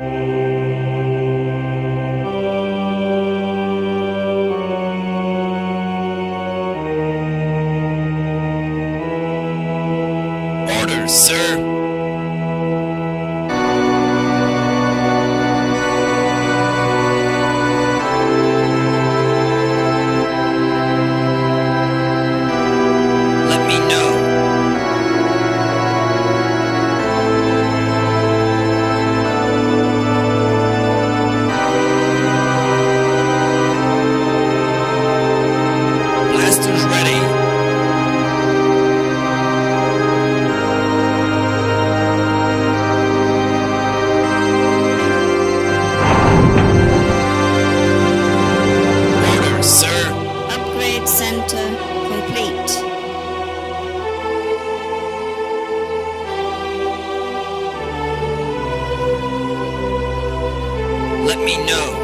Orders, Let me know.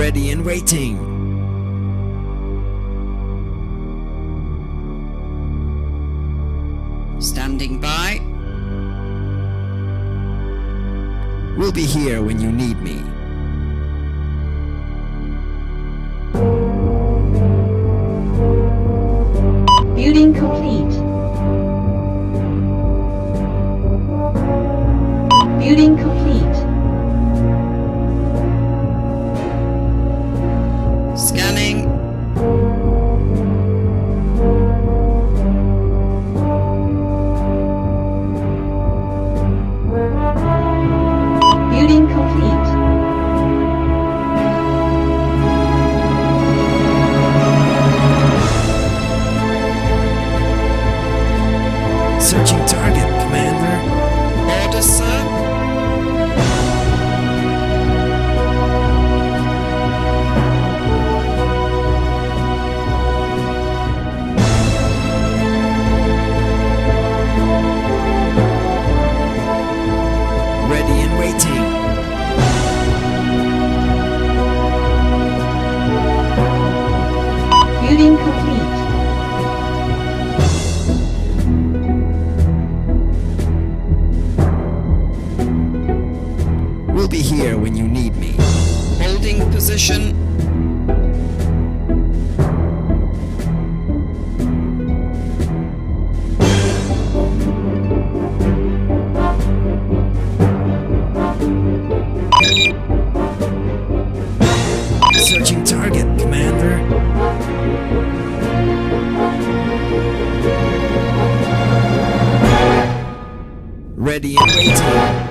ready and waiting. Standing by. We'll be here when you need me. ready and waiting.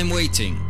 I'm waiting.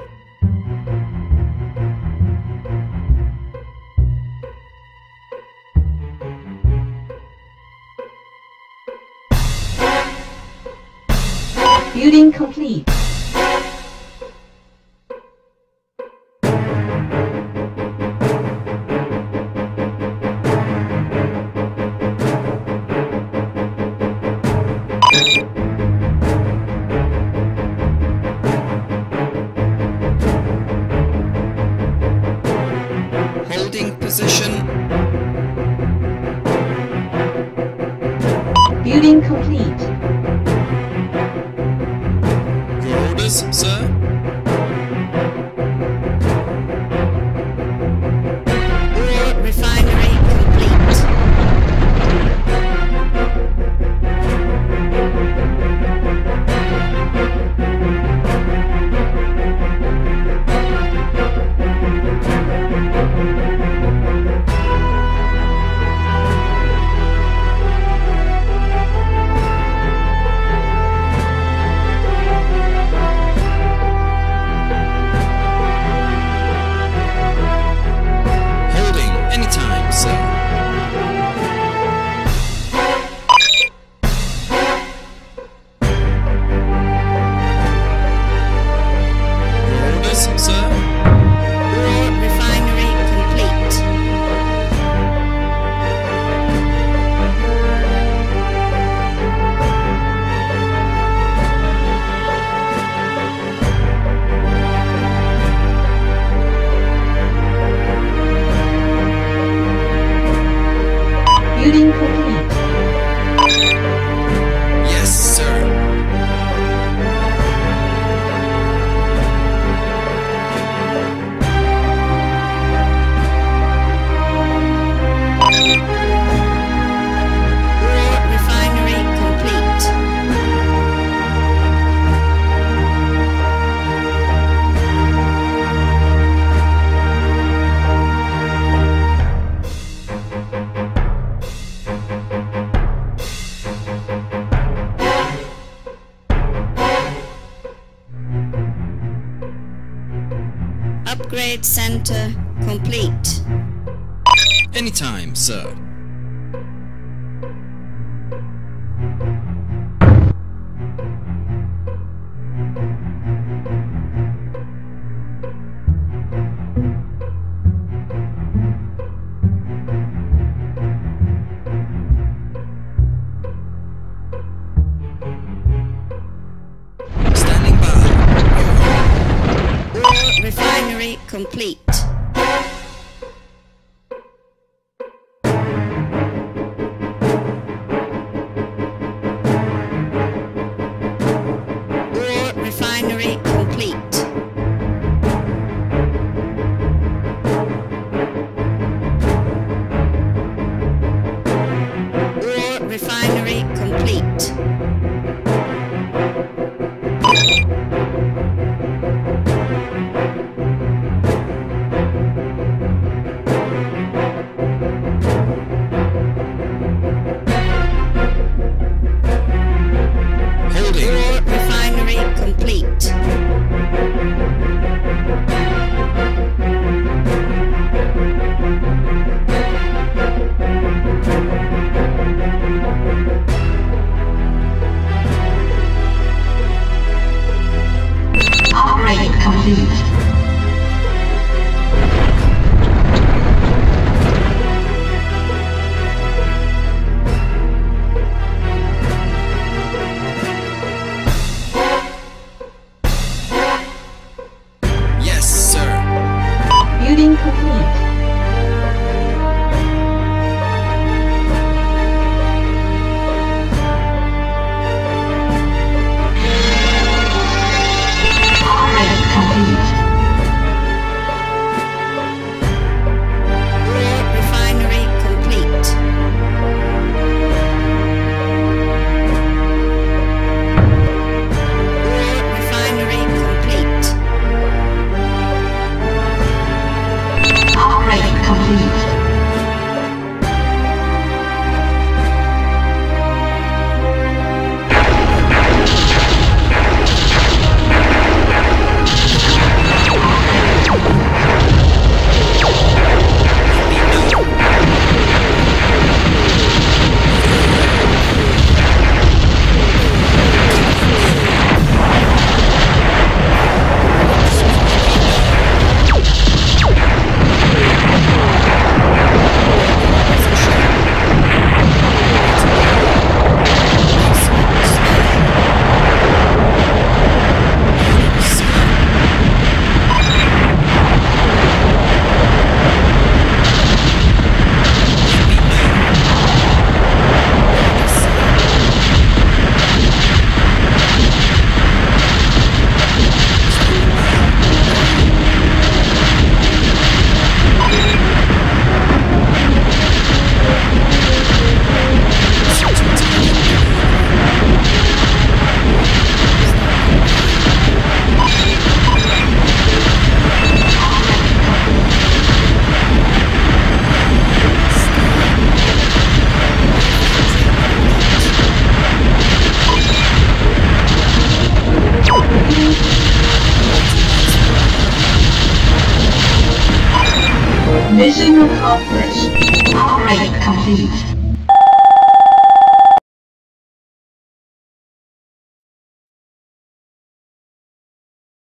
Building complete. Holding position. Building complete. Center complete. Anytime, sir.